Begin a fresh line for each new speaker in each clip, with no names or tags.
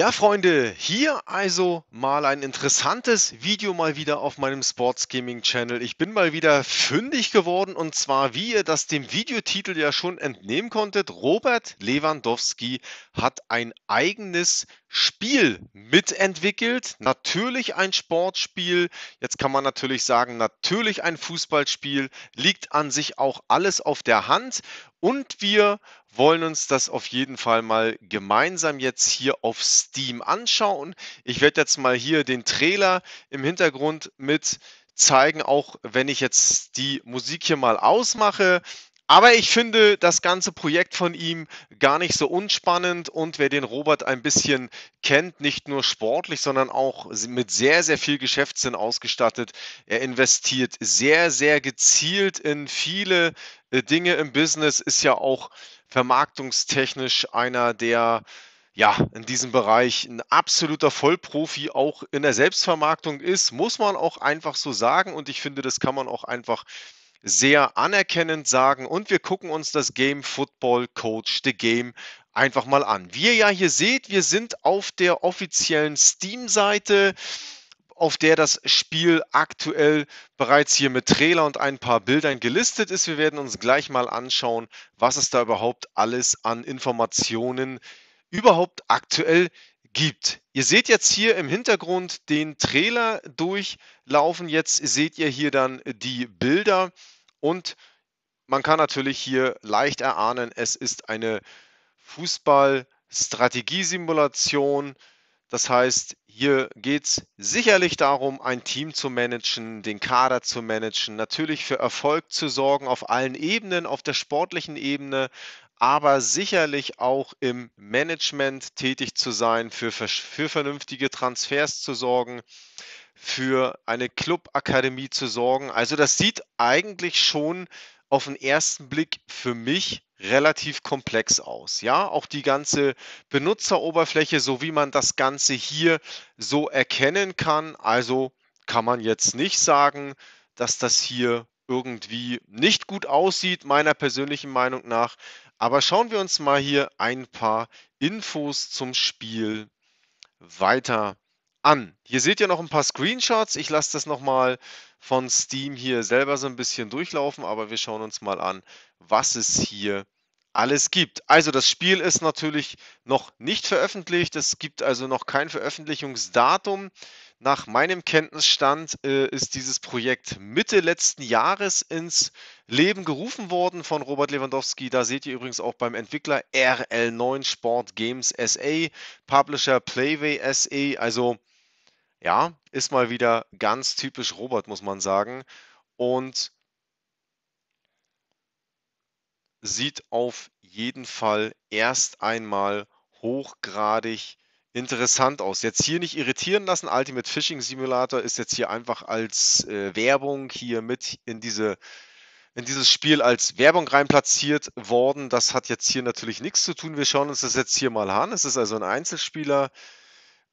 Ja, Freunde, hier also mal ein interessantes Video mal wieder auf meinem Sports Gaming Channel. Ich bin mal wieder fündig geworden und zwar, wie ihr das dem Videotitel ja schon entnehmen konntet, Robert Lewandowski hat ein eigenes Spiel mitentwickelt. Natürlich ein Sportspiel. Jetzt kann man natürlich sagen, natürlich ein Fußballspiel. Liegt an sich auch alles auf der Hand. Und wir wollen uns das auf jeden Fall mal gemeinsam jetzt hier auf Steam anschauen. Ich werde jetzt mal hier den Trailer im Hintergrund mit zeigen, auch wenn ich jetzt die Musik hier mal ausmache. Aber ich finde das ganze Projekt von ihm gar nicht so unspannend und wer den Robert ein bisschen kennt, nicht nur sportlich, sondern auch mit sehr, sehr viel Geschäftssinn ausgestattet. Er investiert sehr, sehr gezielt in viele äh, Dinge im Business, ist ja auch vermarktungstechnisch einer der ja, in diesem Bereich ein absoluter Vollprofi auch in der Selbstvermarktung ist, muss man auch einfach so sagen. Und ich finde, das kann man auch einfach sehr anerkennend sagen und wir gucken uns das Game Football Coach The Game einfach mal an. Wie ihr ja hier seht, wir sind auf der offiziellen Steam-Seite, auf der das Spiel aktuell bereits hier mit Trailer und ein paar Bildern gelistet ist. Wir werden uns gleich mal anschauen, was es da überhaupt alles an Informationen überhaupt aktuell gibt. Ihr seht jetzt hier im Hintergrund den Trailer durchlaufen. Jetzt seht ihr hier dann die Bilder und man kann natürlich hier leicht erahnen, es ist eine Fußball-Strategiesimulation. Das heißt, hier geht es sicherlich darum, ein Team zu managen, den Kader zu managen, natürlich für Erfolg zu sorgen auf allen Ebenen, auf der sportlichen Ebene, aber sicherlich auch im Management tätig zu sein, für, für vernünftige Transfers zu sorgen, für eine Clubakademie zu sorgen. Also das sieht eigentlich schon auf den ersten Blick für mich relativ komplex aus. Ja, auch die ganze Benutzeroberfläche, so wie man das Ganze hier so erkennen kann. Also kann man jetzt nicht sagen, dass das hier irgendwie nicht gut aussieht, meiner persönlichen Meinung nach. Aber schauen wir uns mal hier ein paar Infos zum Spiel weiter an. Hier seht ihr noch ein paar Screenshots. Ich lasse das nochmal von Steam hier selber so ein bisschen durchlaufen, aber wir schauen uns mal an, was es hier alles gibt. Also das Spiel ist natürlich noch nicht veröffentlicht. Es gibt also noch kein Veröffentlichungsdatum. Nach meinem Kenntnisstand äh, ist dieses Projekt Mitte letzten Jahres ins Leben gerufen worden von Robert Lewandowski. Da seht ihr übrigens auch beim Entwickler RL9 Sport Games SA, Publisher Playway SA. Also ja, ist mal wieder ganz typisch Robert, muss man sagen. Und sieht auf jeden Fall erst einmal hochgradig interessant aus. Jetzt hier nicht irritieren lassen. Ultimate Fishing Simulator ist jetzt hier einfach als äh, Werbung hier mit in diese in dieses Spiel als Werbung rein platziert worden. Das hat jetzt hier natürlich nichts zu tun. Wir schauen uns das jetzt hier mal an. Es ist also ein Einzelspieler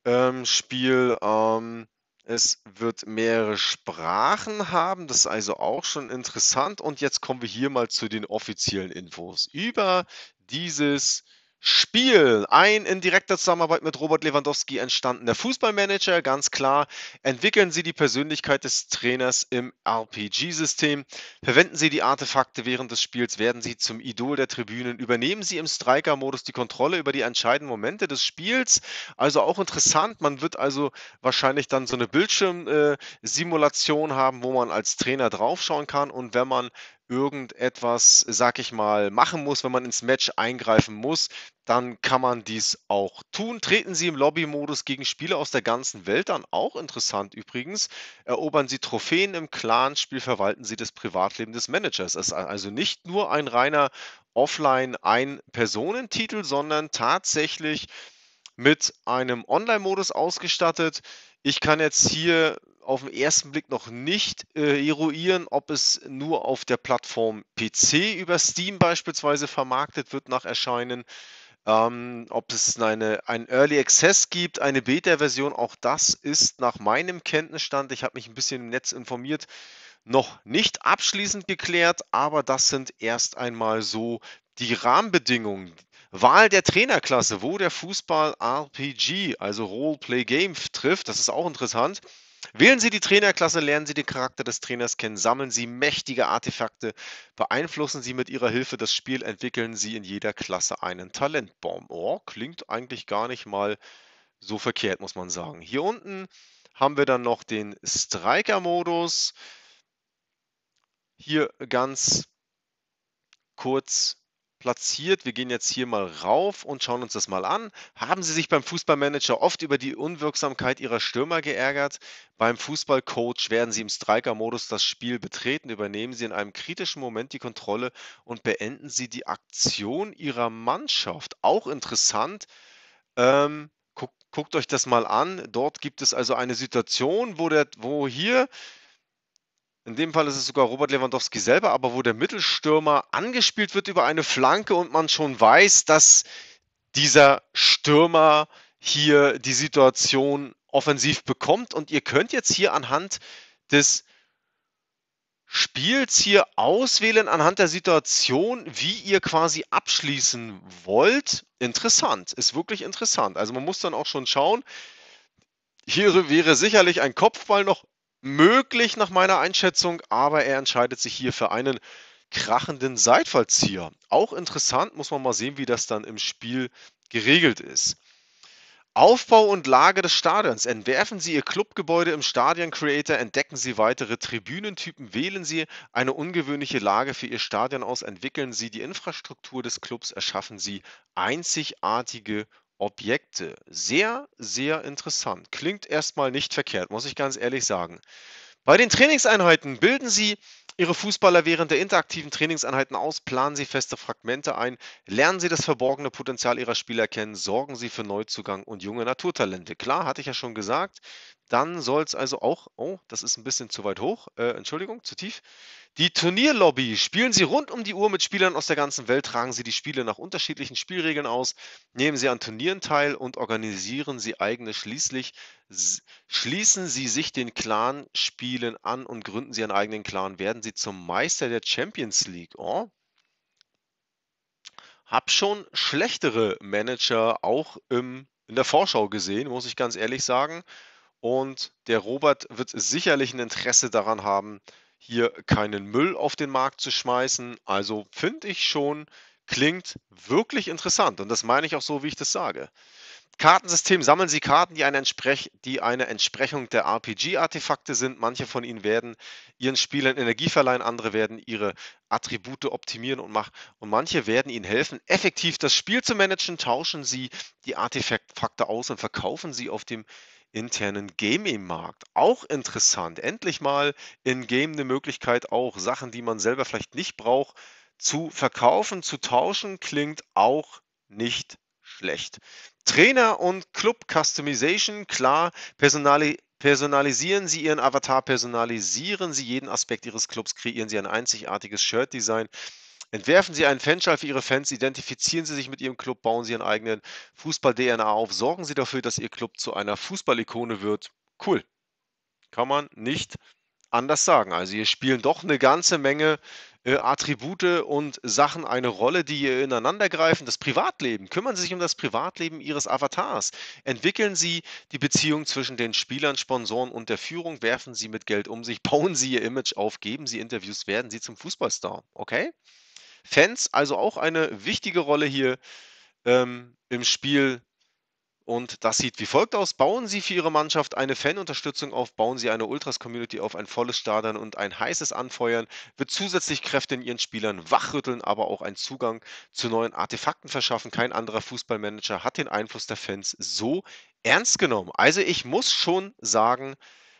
ähm, Spiel. Ähm, es wird mehrere Sprachen haben. Das ist also auch schon interessant. Und jetzt kommen wir hier mal zu den offiziellen Infos über dieses Spiel. Ein in direkter Zusammenarbeit mit Robert Lewandowski entstandener Fußballmanager, ganz klar. Entwickeln Sie die Persönlichkeit des Trainers im RPG-System. Verwenden Sie die Artefakte während des Spiels, werden Sie zum Idol der Tribünen. Übernehmen Sie im Striker-Modus die Kontrolle über die entscheidenden Momente des Spiels. Also auch interessant. Man wird also wahrscheinlich dann so eine Bildschirmsimulation äh, haben, wo man als Trainer draufschauen kann. Und wenn man irgendetwas, sag ich mal, machen muss, wenn man ins Match eingreifen muss, dann kann man dies auch tun. Treten Sie im Lobby-Modus gegen Spieler aus der ganzen Welt an, auch interessant übrigens. Erobern Sie Trophäen im Clan-Spiel, verwalten Sie das Privatleben des Managers. Es ist also nicht nur ein reiner Offline-Ein-Personentitel, sondern tatsächlich mit einem Online-Modus ausgestattet. Ich kann jetzt hier auf den ersten Blick noch nicht äh, eruieren, ob es nur auf der Plattform PC über Steam beispielsweise vermarktet wird nach Erscheinen, ähm, ob es eine, ein Early Access gibt, eine Beta-Version. Auch das ist nach meinem Kenntnisstand, ich habe mich ein bisschen im Netz informiert, noch nicht abschließend geklärt, aber das sind erst einmal so die Rahmenbedingungen. Wahl der Trainerklasse, wo der Fußball RPG, also Role-Play Game, trifft. Das ist auch interessant. Wählen Sie die Trainerklasse, lernen Sie den Charakter des Trainers kennen, sammeln Sie mächtige Artefakte, beeinflussen Sie mit Ihrer Hilfe das Spiel, entwickeln Sie in jeder Klasse einen Talentbaum. Oh, klingt eigentlich gar nicht mal so verkehrt, muss man sagen. Hier unten haben wir dann noch den Striker-Modus. Hier ganz kurz platziert. Wir gehen jetzt hier mal rauf und schauen uns das mal an. Haben Sie sich beim Fußballmanager oft über die Unwirksamkeit Ihrer Stürmer geärgert? Beim Fußballcoach werden Sie im Striker-Modus das Spiel betreten, übernehmen Sie in einem kritischen Moment die Kontrolle und beenden Sie die Aktion Ihrer Mannschaft. Auch interessant. Ähm, guckt, guckt euch das mal an. Dort gibt es also eine Situation, wo, der, wo hier in dem Fall ist es sogar Robert Lewandowski selber, aber wo der Mittelstürmer angespielt wird über eine Flanke und man schon weiß, dass dieser Stürmer hier die Situation offensiv bekommt. Und ihr könnt jetzt hier anhand des Spiels hier auswählen, anhand der Situation, wie ihr quasi abschließen wollt. Interessant, ist wirklich interessant. Also man muss dann auch schon schauen, hier wäre sicherlich ein Kopfball noch möglich nach meiner Einschätzung, aber er entscheidet sich hier für einen krachenden Seitfallzieher. Auch interessant, muss man mal sehen, wie das dann im Spiel geregelt ist. Aufbau und Lage des Stadions. Entwerfen Sie Ihr Clubgebäude im Stadion Creator, entdecken Sie weitere Tribünentypen, wählen Sie eine ungewöhnliche Lage für Ihr Stadion aus, entwickeln Sie die Infrastruktur des Clubs, erschaffen Sie einzigartige Objekte. Sehr, sehr interessant. Klingt erstmal nicht verkehrt, muss ich ganz ehrlich sagen. Bei den Trainingseinheiten bilden Sie Ihre Fußballer während der interaktiven Trainingseinheiten aus, planen Sie feste Fragmente ein, lernen Sie das verborgene Potenzial Ihrer Spieler kennen, sorgen Sie für Neuzugang und junge Naturtalente. Klar, hatte ich ja schon gesagt. Dann soll es also auch, oh, das ist ein bisschen zu weit hoch, äh, Entschuldigung, zu tief. Die Turnierlobby. Spielen Sie rund um die Uhr mit Spielern aus der ganzen Welt, tragen Sie die Spiele nach unterschiedlichen Spielregeln aus, nehmen Sie an Turnieren teil und organisieren Sie eigene. Schließlich schließen Sie sich den Clan-Spielen an und gründen Sie einen eigenen Clan. Werden Sie zum Meister der Champions League. Oh. Hab schon schlechtere Manager auch im, in der Vorschau gesehen, muss ich ganz ehrlich sagen. Und der Robert wird sicherlich ein Interesse daran haben, hier keinen Müll auf den Markt zu schmeißen. Also finde ich schon, klingt wirklich interessant. Und das meine ich auch so, wie ich das sage. Kartensystem sammeln Sie Karten, die eine, Entsprech die eine Entsprechung der RPG-Artefakte sind. Manche von ihnen werden Ihren Spielern Energie verleihen, andere werden ihre Attribute optimieren und, mach und manche werden Ihnen helfen, effektiv das Spiel zu managen. Tauschen Sie die Artefakte aus und verkaufen sie auf dem internen Gaming-Markt. Auch interessant. Endlich mal in-game eine Möglichkeit, auch Sachen, die man selber vielleicht nicht braucht, zu verkaufen, zu tauschen, klingt auch nicht schlecht. Trainer und Club Customization, klar, personali personalisieren Sie Ihren Avatar, personalisieren Sie jeden Aspekt Ihres Clubs, kreieren Sie ein einzigartiges Shirt-Design. Entwerfen Sie einen Fanschal für Ihre Fans, identifizieren Sie sich mit Ihrem Club, bauen Sie Ihren eigenen Fußball-DNA auf, sorgen Sie dafür, dass Ihr Club zu einer Fußballikone wird. Cool. Kann man nicht anders sagen. Also hier spielen doch eine ganze Menge äh, Attribute und Sachen eine Rolle, die hier ineinander greifen. Das Privatleben. Kümmern Sie sich um das Privatleben Ihres Avatars. Entwickeln Sie die Beziehung zwischen den Spielern, Sponsoren und der Führung. Werfen Sie mit Geld um sich. Bauen Sie Ihr Image auf. Geben Sie Interviews. Werden Sie zum Fußballstar. Okay? Fans also auch eine wichtige Rolle hier ähm, im Spiel. Und das sieht wie folgt aus. Bauen Sie für Ihre Mannschaft eine Fanunterstützung auf, bauen Sie eine Ultras-Community auf, ein volles Stadion und ein heißes Anfeuern, wird zusätzlich Kräfte in Ihren Spielern wachrütteln, aber auch einen Zugang zu neuen Artefakten verschaffen. Kein anderer Fußballmanager hat den Einfluss der Fans so ernst genommen. Also ich muss schon sagen,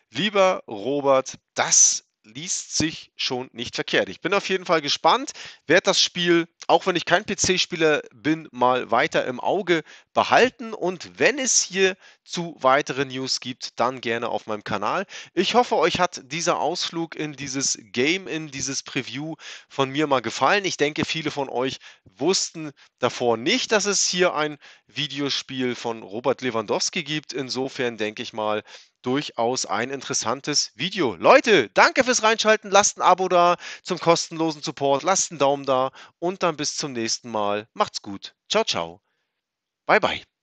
lieber Robert, das liest sich schon nicht verkehrt. Ich bin auf jeden Fall gespannt, werde das Spiel, auch wenn ich kein PC-Spieler bin, mal weiter im Auge behalten und wenn es hier zu weiteren News gibt, dann gerne auf meinem Kanal. Ich hoffe, euch hat dieser Ausflug in dieses Game, in dieses Preview von mir mal gefallen. Ich denke, viele von euch wussten davor nicht, dass es hier ein Videospiel von Robert Lewandowski gibt. Insofern denke ich mal, durchaus ein interessantes Video. Leute, danke fürs Reinschalten. Lasst ein Abo da zum kostenlosen Support. Lasst einen Daumen da und dann bis zum nächsten Mal. Macht's gut. Ciao, ciao. Bye, bye.